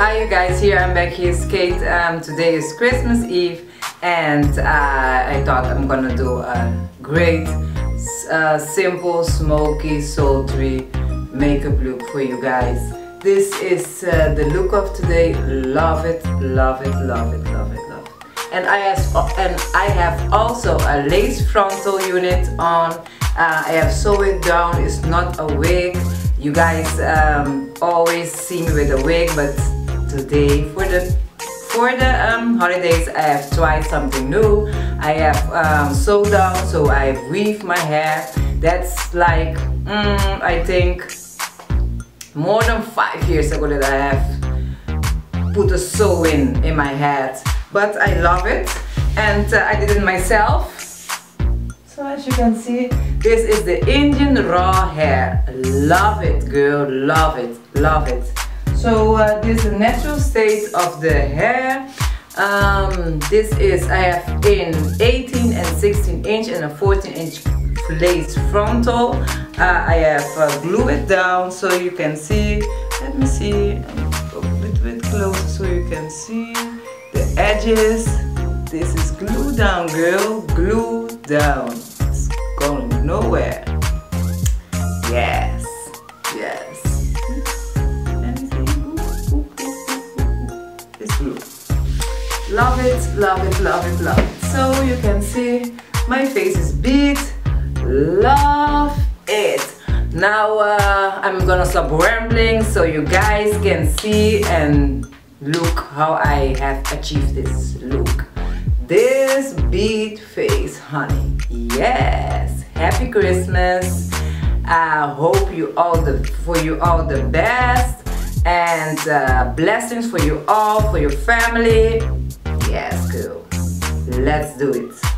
Hi you guys, here I'm back, here's Kate. Um, today is Christmas Eve and uh, I thought I'm gonna do a great, uh, simple, smoky, sultry makeup look for you guys. This is uh, the look of today. Love it, love it, love it, love it, love it. And I have, and I have also a lace frontal unit on. Uh, I have sewed it down. It's not a wig. You guys um, always see me with a wig, but today for the for the um, holidays I have tried something new. I have um, sewed down, so I weave my hair. That's like mm, I think more than five years ago that I have put a sewing in my head. But I love it, and uh, I did it myself. So as you can see, this is the Indian raw hair. Love it, girl. Love it. Love it. So uh, this is the natural state of the hair. Um, this is, I have in 18 and 16 inch and a 14 inch lace frontal. Uh, I have uh, glue it down so you can see. Let me see. A little bit closer so you can see the edges. This is glue down, girl. Glue down. It's going nowhere. Yes. Love it, love it, love it, love it. So you can see my face is beat. Love it. Now uh, I'm gonna stop rambling so you guys can see and look how I have achieved this look. This beat face, honey. Yes. Happy Christmas. I hope you all the for you all the best and uh, blessings for you all, for your family. Yes. Let's do it.